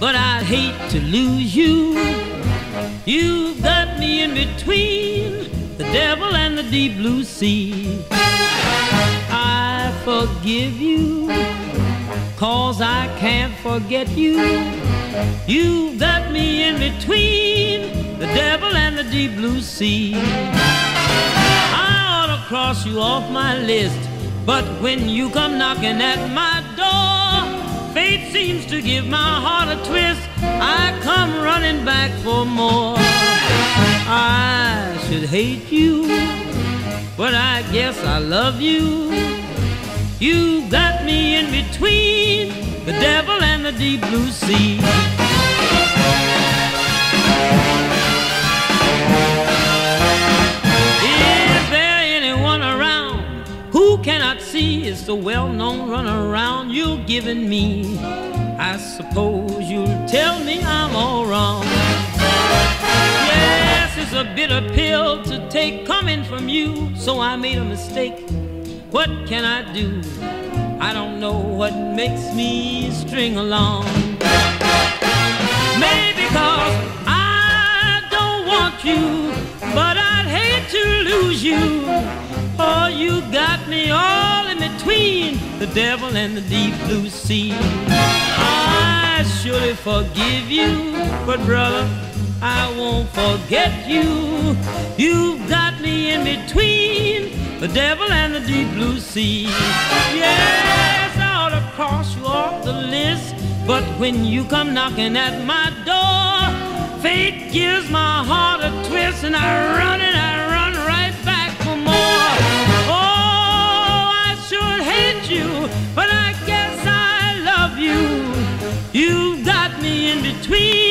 but I'd hate to lose you. You've got me in between the devil and the deep blue sea. I forgive you, cause I can't forget you. You've got me in between the devil and the deep blue sea. I ought to cross you off my list, but when you come knocking at my door, fate seems to give my heart a twist. I come running back for more. I should hate you, but I guess I love you. You got me in between the devil and the deep blue sea. Cannot see it's the well-known runaround you're giving me? I suppose you'll tell me I'm all wrong. Yes, it's a bitter pill to take coming from you, so I made a mistake. What can I do? I don't know what makes me string along. Maybe cause I don't want you, but I'd hate to lose you. Oh, you got me all in between the devil and the deep blue sea. I surely forgive you, but brother, I won't forget you. You've got me in between the devil and the deep blue sea. Yes, I ought to cross you off the list, but when you come knocking at my door, fate gives my heart a twist, and I between